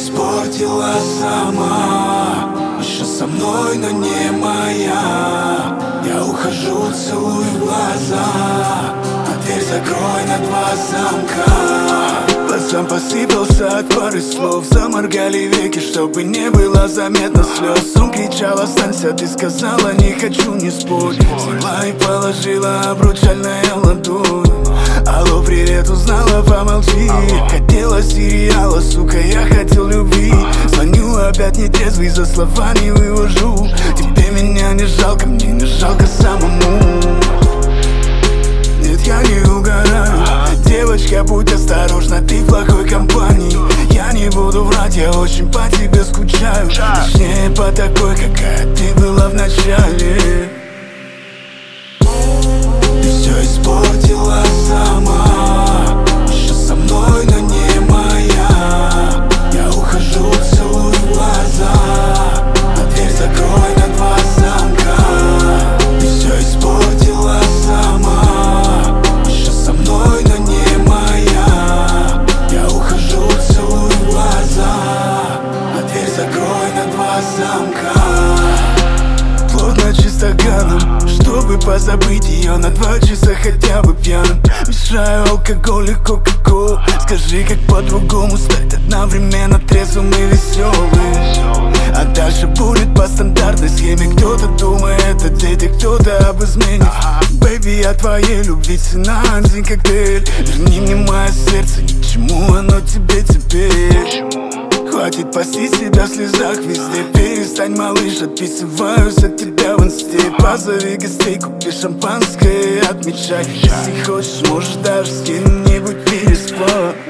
испортила сама. Еще со мной, но не моя. Я ухожу, целую в глаза. А дверь закрой на два замка Глазам посыпался от пары слов Заморгали веки, чтобы не было заметно слез. Он кричал, останься, ты сказала, не хочу, не спорь Взяла и положила обручальная ладонь Алло, привет, узнала, помолчи. Хотела сериала, сука, я хотел любви. Звоню опять не трезвый, за слова не вывожу. Тебе меня не жалко, мне не жалко самому я очень по тебе скучаю. Точнее, по такой, какая ты была в начале. Ты все испортила замка. Плотно чистоганом Чтобы позабыть ее на два часа хотя бы пьяным. Мешаю алкоголь и кока-колу Скажи, как по-другому стать одновременно трезвым и веселым А дальше будет по стандартной схеме. Кто-то думает о дете, кто-то об измене. Бэйби, я твоей любви цена один коктейль. Верни мне мое сердце, ни к чему оно тебе Хватит пасти себя в слезах везде. Перестань, малыш, отписываюсь от тебя в инсте. Позови гостей, купи шампанское, отмечай. Если хочешь, можешь даже с кем-нибудь переспать